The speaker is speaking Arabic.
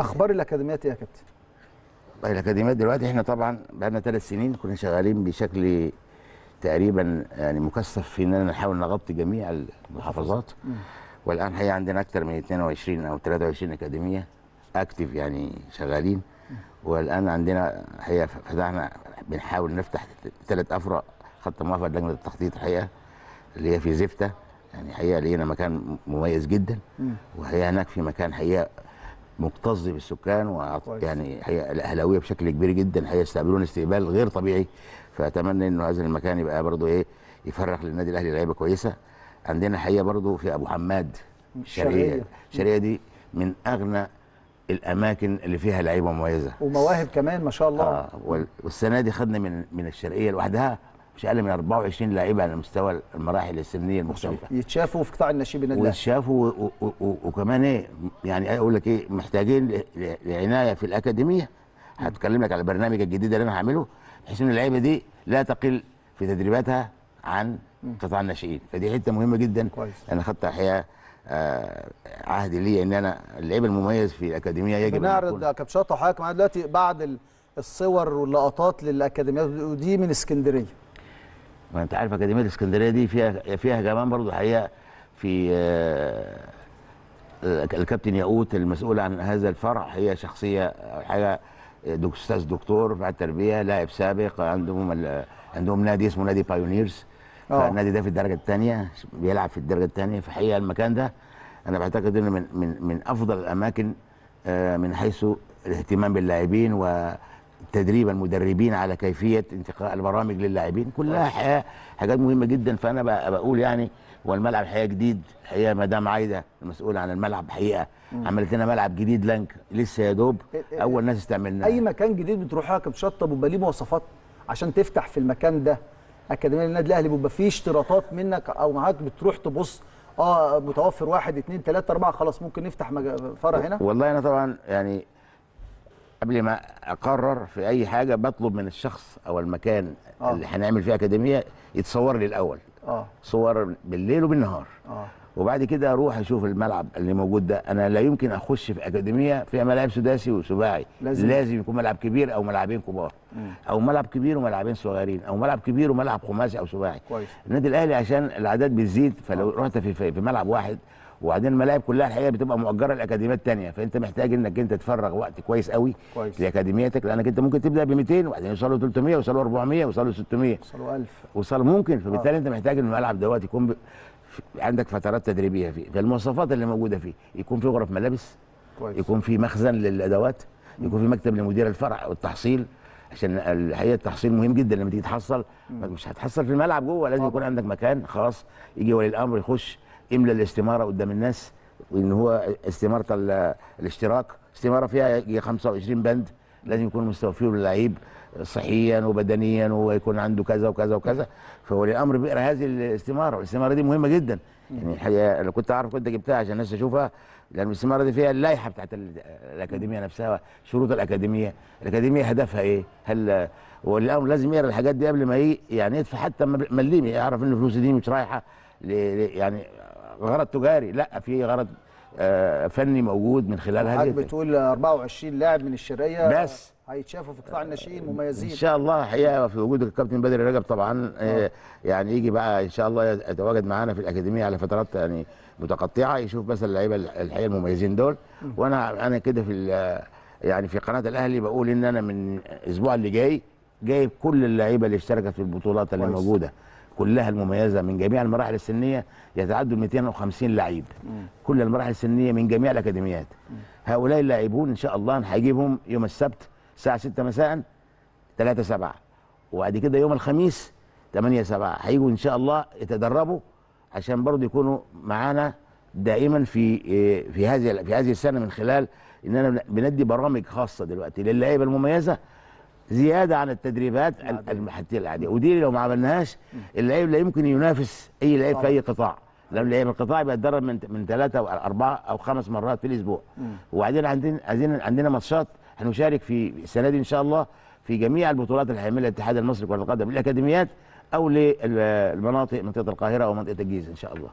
أخبار الأكاديميات إيه يا كابتن؟ الأكاديميات دلوقتي إحنا طبعا بقالنا ثلاث سنين كنا شغالين بشكل تقريبا يعني مكثف في إننا نحاول نغطي جميع المحافظات. والآن حقيقه عندنا أكثر من 22 أو 23 أكاديمية اكتف يعني شغالين. والآن عندنا حقيقه فتحنا بنحاول نفتح ثلاث أفرع خط موافقه لجنة التخطيط الحقيقة اللي هي في زفته يعني حقيقه لقينا مكان مميز جدا. وهي هناك في مكان حقيقة مكتظ بالسكان وعط- كويس. يعني حقيقه الأهلاوية بشكل كبير جدا حقيقه يستقبلون استقبال غير طبيعي. فأتمنى إنه هذا المكان يبقى برضه إيه يفرغ للنادي الأهلي لعيبة كويسة. عندنا حقيقة برضه في أبو حماد. الشرقيه الشرقيه دي من أغنى الأماكن اللي فيها لعيبة مميزة. ومواهب كمان ما شاء الله. وال- والسنة دي خدنا من من الشرقية لوحدها مش أقل من 24 لعيبة على مستوى المراحل السنية المختلفة. يتشافوا في قطاع النشيب النادي الاهلي وشافوا و- و- و- وكمان إيه يعني أقول لك إيه محتاجين لعناية في الأكاديمية. هتكلم لك على البرنامج الجديد اللي أنا هعمله بحيث إن اللعيبة دي لا تقل في تدريباتها عن قطاع الناشئين. فدي حتة مهمة جدا. كويس. أنا خدت الحقيقة آه، عهد لي إن أنا اللعيب المميز في الأكاديمية يجب بنعرض شاطر وحضرتك معانا دلوقتي بعض ال- الصور واللقطات للأكاديميات ودي من اسكندرية. ما انت عارف اكاديميه الاسكندريه دي فيها فيها كمان برضه حقيقه في آه، الكابتن ياقوت المسؤول عن هذا الفرع هي شخصيه حاجة أستاذ دكتور بعد تربيه لاعب سابق عندهم عندهم نادي اسمه نادي بايونيرز آه. فالنادي ده في الدرجة الثانية بيلعب في الدرجة الثانية فحقيقة المكان ده أنا بعتقد إنه من من من أفضل الأماكن آه، من حيث الاهتمام باللاعبين وتدريب المدربين على كيفية انتقاء البرامج للاعبين كلها حاجات مهمة جدا. فأنا بق- بقول يعني والملعب حقيقه جديد؟ حقيقة مدام عايده المسؤوله عن الملعب حقيقة. عملت لنا ملعب جديد لانك لسه يا دوب إيه- إيه- أول ناس استعملناه. أي مكان جديد بتروحها يا كابتن شطه بيبقى ليه مواصفات عشان تفتح في المكان ده. أكاديمية النادي الأهلي بيبقى فيه اشتراطات منك أو معاك بتروح تبص آه متوفر واحد اثنين ثلاثة أربعة خلاص ممكن نفتح فرع هنا. والله أنا طبعا يعني قبل ما أقرر في أي حاجة بطلب من الشخص أو المكان آه. اللي هنعمل فيه أكاديمية يتصور لي الأول. آه. صور بالليل وبالنهار. آه. وبعد كده أروح أشوف الملعب اللي موجود ده. أنا لا يمكن أخش في أكاديمية فيها ملاعب سداسي وسباعي. لازم. لازم, يكون ملعب كبير أو ملعبين كبار. أو ملعب كبير وملعبين صغيرين. أو ملعب كبير وملعب خماسي أو سباعي. كويس. النادي الأهلي عشان الاعداد بتزيد فلو رحت في, في, في ملعب واحد وبعدين الملاعب كلها الحقيقة بتبقى مؤجرة لأكاديميات تانية. فأنت محتاج إنك أنت تفرغ وقت كويس قوي كويس. لاكاديميتك لأنك أنت ممكن تبدأ ب 200 وبعدين يوصلوا 300 يوصلوا 400 يوصلوا 600 وصلوا 1000 وصل ممكن فبالتالي أنت محتاج إن الملعب دوت يكون ب... عندك فترات تدريبية فيه. فالمواصفات اللي موجودة فيه يكون في غرف ملابس كويس. يكون في مخزن للأدوات يكون في مكتب لمدير الفرع والتحصيل عشان الحقيقة التحصيل مهم جدا لما تيجي تحصل. مش هتحصل في الملعب جوه لازم طبعا. يكون عندك مكان خاص يجي ولي الأمر يخش يملى الاستمارة قدام الناس وإن هو استمارة ال- الاشتراك. استمارة فيها يجي 25 بند لازم يكون مستوفيه للعيب صحيا وبدنيا ويكون عنده كذا وكذا وكذا. فولي الامر بيقرأ هذه الاستمارة والاستمارة دي مهمة جدا. يعني الحقيقة لو كنت أعرف كنت جبتها عشان الناس تشوفها لأن الاستمارة دي فيها اللائحة بتاعت ال- الأكاديمية نفسها شروط الأكاديمية. الأكاديمية هدفها إيه؟ هل ولي الامر لازم يقرأ الحاجات دي قبل ما يعني يدفع حتى مليم يعرف إن الفلوس دي مش رايحة يعني غرض تجاري لا في غرض آه، فني موجود من خلال هذه حضرتك بتقول 24 لاعب من الشرقية بس. هيتشافوا في قطاع الناشئين إن مميزين شاء الله حقيقة في وجود الكابتن بدر رجب طبعا آه، يعني يجي بقى إن شاء الله يتواجد معانا في الأكاديمية على فترات يعني متقطعة يشوف بس اللعيبة الحقيقة المميزين دول. وأنا أنا كده في يعني في قناة الأهلي بقول إن أنا من الأسبوع اللي جاي جايب كل اللعيبة اللي اشتركت في البطولات اللي. موجودة. كلها المميزة من جميع المراحل السنية يتعدوا ال 250 لعيب. كل المراحل السنية من جميع الأكاديميات. هؤلاء اللاعبون إن شاء الله أنا هجيبهم يوم السبت الساعة 6 مساء 3 7 وبعد كده يوم الخميس 8 7 هيجوا إن شاء الله يتدربوا عشان برضه يكونوا معانا دائما في في هذه في هذه السنة من خلال إننا بندي برامج خاصة دلوقتي للعيبة المميزة زيادة عن التدريبات المحليه العاديه ودي لو ما عملناهاش اللعيب لا يمكن ينافس أي لعيب في أي قطاع. لأن لعيب القطاع بيتدرب من من ثلاثة أو أربعة أو خمس مرات في الأسبوع. وبعدين عندنا عايزين عندنا ماتشات هنشارك في السنة دي إن شاء الله في جميع البطولات اللي هيعملها الاتحاد المصري لكرة القدم الاكاديميات أو للمناطق منطقة القاهرة أو منطقة الجيزة إن شاء الله.